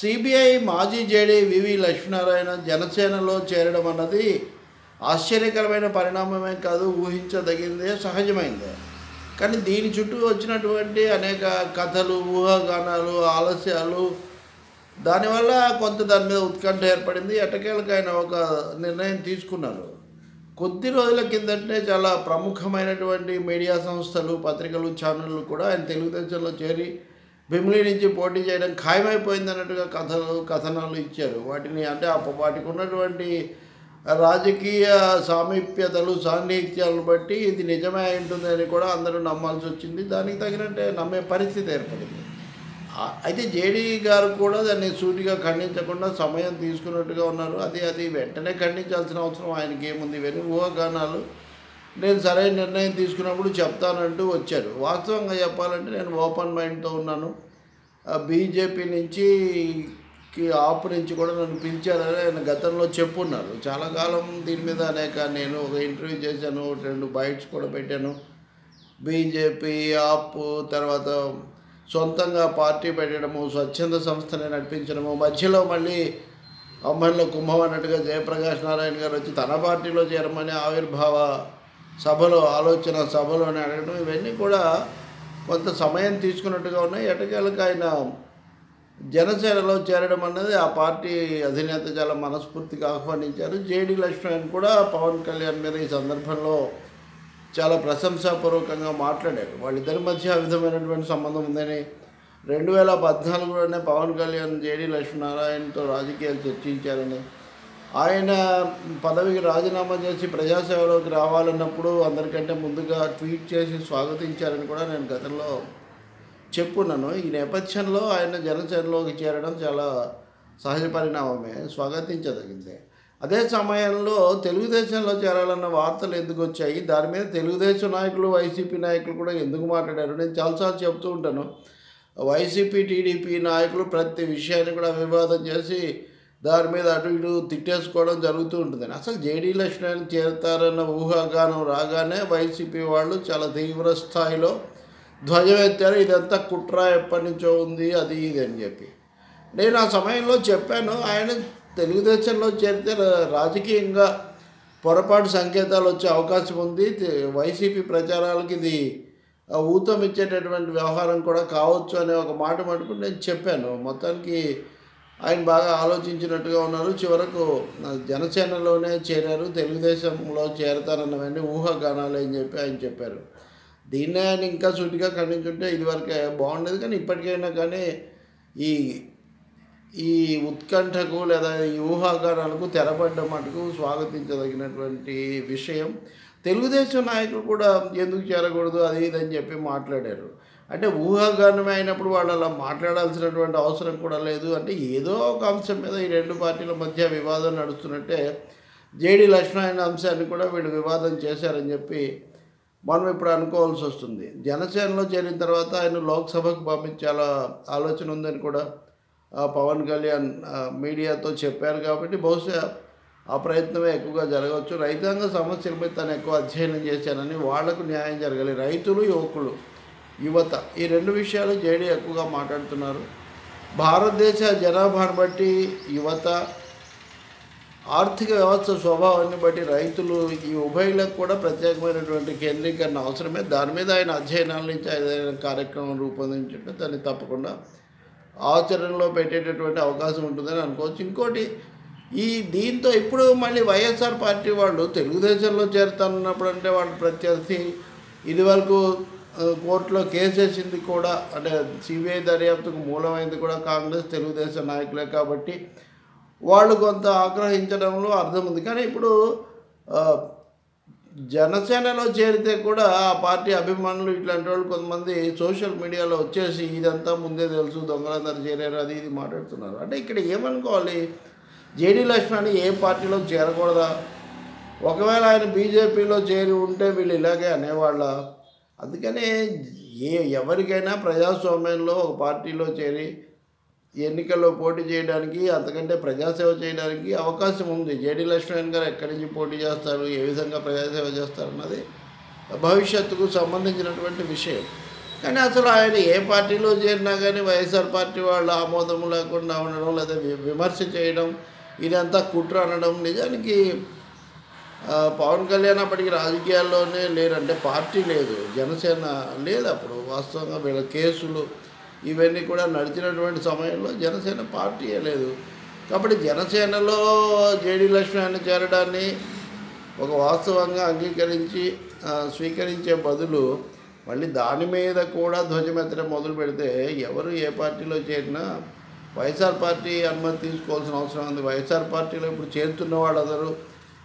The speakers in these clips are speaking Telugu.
సిబిఐ మాజీ జేడీ వివి లక్ష్మీనారాయణ జనసేనలో చేరడం అన్నది ఆశ్చర్యకరమైన పరిణామమే కాదు ఊహించదగిందే సహజమైందే. కానీ దీని చుట్టూ వచ్చినటువంటి అనేక కథలు ఊహాగానాలు ఆలస్యాలు దానివల్ల కొంత దాని మీద ఉత్కంఠ ఏర్పడింది. ఎట్టకేలకు ఆయన ఒక నిర్ణయం తీసుకున్నారు. కొద్ది రోజుల కిందటనే చాలా ప్రముఖమైనటువంటి మీడియా సంస్థలు పత్రికలు ఛానళ్ళు కూడా ఆయన తెలుగుదేశంలో చేరి భీమిలి నుంచి పోటీ చేయడం ఖాయమైపోయింది అన్నట్టుగా కథలు కథనాలు ఇచ్చారు. వాటిని అంటే వాటికి ఉన్నటువంటి రాజకీయ సామీప్యతలు సాన్నిహిత్యాలను బట్టి ఇది నిజమే ఉంటుందని కూడా అందరూ నమ్మాల్సి వచ్చింది. దానికి తగినట్టే నమ్మే పరిస్థితి ఏర్పడింది. అయితే జేడీ గారు కూడా దాన్ని సూటిగా ఖండించకుండా సమయం తీసుకున్నట్టుగా ఉన్నారు. అది అది వెంటనే ఖండించాల్సిన అవసరం ఆయనకి ఏముంది? ఇవన్నీ ఊహాగానాలు. నేను సరైన నిర్ణయం తీసుకున్నప్పుడు చెప్తానంటూ వచ్చారు. వాస్తవంగా చెప్పాలంటే నేను ఓపెన్ మైండ్తో ఉన్నాను. బీజేపీ నుంచి ఆప్ ఆపు నుంచి కూడా నన్ను పిలిచారని ఆయన గతంలో చెప్పున్నారు. చాలా కాలం దీని మీద అనేక నేను ఒక ఇంటర్వ్యూ చేశాను రెండు బైట్స్ కూడా పెట్టాను. బీజేపీ ఆప్ తర్వాత సొంతంగా పార్టీ పెట్టడము స్వచ్ఛంద సంస్థని నడిపించడము మధ్యలో మళ్ళీ అమ్మల్లో కుంభం అన్నట్టుగా జయప్రకాష్ నారాయణ గారు వచ్చి తన పార్టీలో చేరమని ఆవిర్భావ సభలో ఆలోచన సభలో అని అడగడం ఇవన్నీ కూడా కొంత సమయం తీసుకున్నట్టుగా ఉన్నాయి. ఎటకేలకు ఆయన జనసేనలో చేరడం అన్నది ఆ పార్టీ అధినేత చాలా మనస్ఫూర్తిగా ఆహ్వానించారు. జేడి లక్ష్మణ్ కూడా పవన్ కళ్యాణ్ మీద ఈ సందర్భంలో చాలా ప్రశంసాపూర్వకంగా మాట్లాడారు. వాళ్ళిద్దరి మధ్య ఆ విధమైనటువంటి సంబంధం ఉందని రెండు వేల పద్నాలుగులోనే పవన్ కళ్యాణ్ జేడి లక్ష్మీనారాయణతో రాజకీయాలు చర్చించారని ఆయన పదవికి రాజీనామా చేసి ప్రజాసేవలోకి రావాలన్నప్పుడు అందరికంటే ముందుగా ట్వీట్ చేసి స్వాగతించారని కూడా నేను గతంలో చెప్పున్నాను. ఈ నేపథ్యంలో ఆయన జనసేనలోకి చేరడం చాలా సహజ పరిణామమే స్వాగతించదగిందే. అదే సమయంలో తెలుగుదేశంలో చేరాలన్న వార్తలు ఎందుకు వచ్చాయి? దాని మీద తెలుగుదేశం నాయకులు వైసీపీ నాయకులు కూడా ఎందుకు మాట్లాడారు? నేను చాలాసార్లు చెప్తూ ఉంటాను. వైసీపీ టీడీపీ నాయకులు ప్రతి విషయాన్ని కూడా వివాదం చేసి దాని మీద అటు ఇటు తిట్టేసుకోవడం జరుగుతూ ఉంటుందని అసలు జేడీ లక్ష్మణ్ చేరతారన్న ఊహాగానం రాగానే వైసీపీ వాళ్ళు చాలా తీవ్ర స్థాయిలో ధ్వజమెత్తారు. ఇదంతా కుట్ర ఎప్పటి నుంచో ఉంది అది ఇది అని చెప్పి. నేను ఆ సమయంలో చెప్పాను ఆయన తెలుగుదేశంలో చేరితే రా- రాజకీయంగా పొరపాటు సంకేతాలు వచ్చే అవకాశం ఉంది. వైసీపీ ప్రచారాలకి ఇది ఊతం ఇచ్చేటటువంటి వ్యవహారం కూడా కావచ్చు అనే ఒక మాట మటుకు నేను చెప్పాను. మొత్తానికి ఆయన బాగా ఆలోచించినట్టుగా ఉన్నారు. చివరకు జనసేనలోనే చేరారు. తెలుగుదేశంలో చేరతారన్నవన్నీ ఊహాగానాలు అని చెప్పి ఆయన చెప్పారు. దీన్నే ఆయన ఇంకా సూటిగా ఖండించుంటే ఇదివరకే బాగుండేది. కానీ ఇప్పటికైనా కానీ ఈ ఈ ఉత్కంఠకు లేదా ఈ ఊహాగానాలకు తెరపడ్డ మటుకు స్వాగతించదగినటువంటి విషయం. తెలుగుదేశం నాయకులు కూడా ఎందుకు చేరకూడదు? అది ఇది అని చెప్పి మాట్లాడారు. అంటే ఊహాగానమే అయినప్పుడు వాళ్ళు అలా మాట్లాడాల్సినటువంటి అవసరం కూడా లేదు. అంటే ఏదో ఒక అంశం మీద ఈ రెండు పార్టీల మధ్య వివాదం నడుస్తున్నట్టే జేడి లక్ష్మణ అంశాన్ని కూడా వీళ్ళు వివాదం చేశారని చెప్పి మనం ఇప్పుడు అనుకోవాల్సి వస్తుంది. జనసేనలో చేరిన తర్వాత ఆయన లోక్సభకు పంపించాల ఆలోచన ఉందని కూడా పవన్ కళ్యాణ్ మీడియాతో చెప్పారు కాబట్టి బహుశా ఆ ప్రయత్నమే ఎక్కువగా జరగవచ్చు. రైతాంగ సమస్యలపై తను ఎక్కువ అధ్యయనం చేశానని వాళ్ళకు న్యాయం జరగాలి. రైతులు యువకులు యువత. ఈ రెండు విషయాలు జేడీ ఎక్కువగా మాట్లాడుతున్నారు. భారతదేశ జనాభాను బట్టి యువత ఆర్థిక వ్యవస్థ స్వభావాన్ని బట్టి రైతులు ఈ ఉభయలకు కూడా ప్రత్యేకమైనటువంటి కేంద్రీకరణ అవసరమే. దాని మీద ఆయన అధ్యయనాల నుంచి ఏదైనా కార్యక్రమం రూపొందించుంటే దాన్ని తప్పకుండా ఆచరణలో పెట్టేటటువంటి అవకాశం ఉంటుందని అనుకోవచ్చు. ఇంకోటి ఈ దీంతో ఇప్పుడు మళ్ళీ వైఎస్ఆర్ పార్టీ వాళ్ళు తెలుగుదేశంలో చేరుతానన్నప్పుడు అంటే వాళ్ళ ప్రత్యర్థి ఇదివరకు కోర్టులో కేసు వేసింది కూడా అంటే సిబిఐ దర్యాప్తుకు మూలమైంది కూడా కాంగ్రెస్ తెలుగుదేశం నాయకులే కాబట్టి వాళ్ళు కొంత ఆగ్రహించడంలో అర్థం ఉంది. కానీ ఇప్పుడు జనసేనలో చేరితే కూడా ఆ పార్టీ అభిమానులు ఇట్లాంటి వాళ్ళు కొంతమంది సోషల్ మీడియాలో వచ్చేసి ఇదంతా ముందే తెలుసు దొంగలందరూ చేరారు అది ఇది మాట్లాడుతున్నారు. అంటే ఇక్కడ ఏమనుకోవాలి? జేడీ లక్ష్మణ్ ఏ పార్టీలో చేరకూడదా? ఒకవేళ ఆయన బీజేపీలో చేరి ఉంటే వీళ్ళు ఇలాగే అనేవాళ్ళ? అందుకనే ఏ ఎవరికైనా ప్రజాస్వామ్యంలో ఒక పార్టీలో చేరి ఎన్నికల్లో పోటీ చేయడానికి అంతకంటే ప్రజాసేవ చేయడానికి అవకాశం ఉంది. జేడీ లక్ష్మణ్ గారు ఎక్కడి నుంచి పోటీ చేస్తారు ఏ విధంగా ప్రజాసేవ చేస్తారు అన్నది భవిష్యత్తుకు సంబంధించినటువంటి విషయం. కానీ అసలు ఆయన ఏ పార్టీలో చేరినా కానీ వైఎస్ఆర్ పార్టీ వాళ్ళు ఆమోదం లేకుండా ఉండడం లేదా విమర్శ చేయడం ఇదంతా కుట్ర అనడం నిజానికి పవన్ కళ్యాణ్ అప్పటికి రాజకీయాల్లోనే లేరంటే పార్టీ లేదు జనసేన లేదు అప్పుడు వాస్తవంగా వీళ్ళ కేసులు ఇవన్నీ కూడా నడిచినటువంటి సమయంలో జనసేన పార్టీయే లేదు. కాబట్టి జనసేనలో జేడి లక్ష్మణ్ చేరడాన్ని ఒక వాస్తవంగా అంగీకరించి స్వీకరించే బదులు మళ్ళీ దాని మీద కూడా ధ్వజమెత్తడం మొదలు పెడితే ఎవరు ఏ పార్టీలో చేరినా వైఎస్ఆర్ పార్టీ అనుమతి తీసుకోవాల్సిన అవసరం ఉంది. వైఎస్ఆర్ పార్టీలో ఇప్పుడు చేరుతున్న వాళ్ళందరూ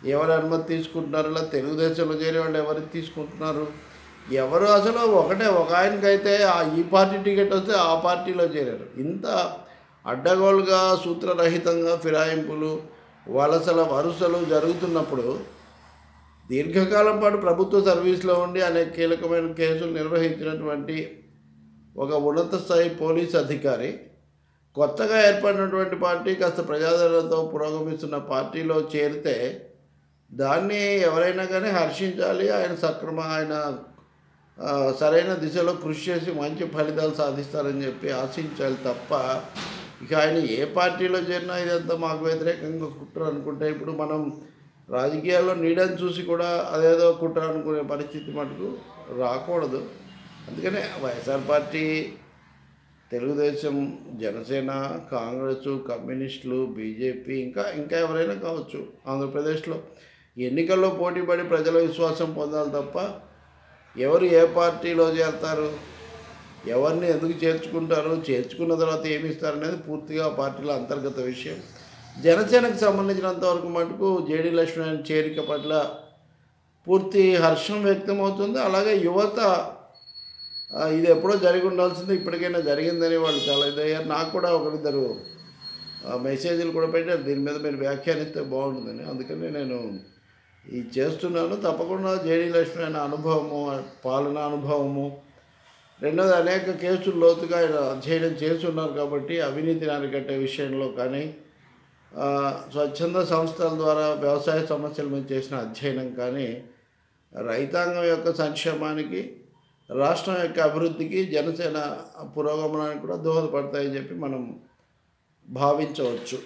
ఎవరు అనుమతి తీసుకుంటున్నారు ఇలా తెలుగుదేశంలో చేరే వాళ్ళు ఎవరు తీసుకుంటున్నారు? ఎవరు అసలు ఒకటే ఒక ఆయనకైతే ఆ ఈ పార్టీ టికెట్ వస్తే ఆ పార్టీలో చేరారు. ఇంత అడ్డగోలుగా సూత్రరహితంగా ఫిరాయింపులు వలసల వరుసలు జరుగుతున్నప్పుడు దీర్ఘకాలం పాటు ప్రభుత్వ సర్వీస్లో ఉండి అనేక కీలకమైన కేసులు నిర్వహించినటువంటి ఒక ఉన్నత స్థాయి పోలీస్ అధికారి కొత్తగా ఏర్పడినటువంటి పార్టీ కాస్త ప్రజాదరణతో పురోగమిస్తున్న పార్టీలో చేరితే దాన్ని ఎవరైనా కానీ హర్షించాలి. ఆయన సక్రమ ఆయన సరైన దిశలో కృషి చేసి మంచి ఫలితాలు సాధిస్తారని చెప్పి ఆశించాలి తప్ప ఇక ఆయన ఏ పార్టీలో చేరినా ఇదంతా మాకు వ్యతిరేకంగా కుట్ర అనుకుంటే ఇప్పుడు మనం రాజకీయాల్లో నీడని చూసి కూడా అదేదో కుట్ర అనుకునే పరిస్థితి మటుకు రాకూడదు. అందుకనే YSR party Telugu Desam Janasena Congress కమ్యూనిస్టులు బీజేపీ ఇంకా ఇంకా ఎవరైనా కావచ్చు ఆంధ్రప్రదేశ్లో ఎన్నికల్లో పోటీపడి ప్రజల విశ్వాసం పొందాలి తప్ప ఎవరు ఏ పార్టీలో చేరతారు? ఎవరిని ఎందుకు చేర్చుకుంటారు? చేర్చుకున్న తర్వాత ఏమి ఇస్తారనేది పూర్తిగా పార్టీల అంతర్గత విషయం. జనసేనకు సంబంధించినంత వరకు మటుకు జేడి లక్ష్మణ్ చేరిక పట్ల పూర్తి హర్షం వ్యక్తమవుతుంది. అలాగే యువత ఇది ఎప్పుడో జరిగి ఉండాల్సింది ఇప్పటికైనా జరిగిందని వాళ్ళు చాలా ఇదయ్యారు నాకు కూడా ఒకరిద్దరు ఆ, మెసేజ్లు కూడా పెట్టారు. దీని మీద మీరు వ్యాఖ్యానిస్తే బాగుంటుందని. అందుకని నేను ఇది చేస్తున్నాను తప్పకుండా జేడీ లక్ష్మి అనే అనుభవము పాలన అనుభవము. రెండోది అనేక కేసులు లోతుగా ఆయన అధ్యయనం చేస్తున్నారు కాబట్టి అవినీతిని అరికట్టే విషయంలో కానీ స్వచ్ఛంద సంస్థల ద్వారా వ్యవసాయ సమస్యల మీద చేసిన అధ్యయనం కానీ రైతాంగం యొక్క సంక్షేమానికి రాష్ట్రం యొక్క అభివృద్ధికి జనసేన పురోగమనానికి కూడా దోహదపడతాయని చెప్పి మనం భావించవచ్చు.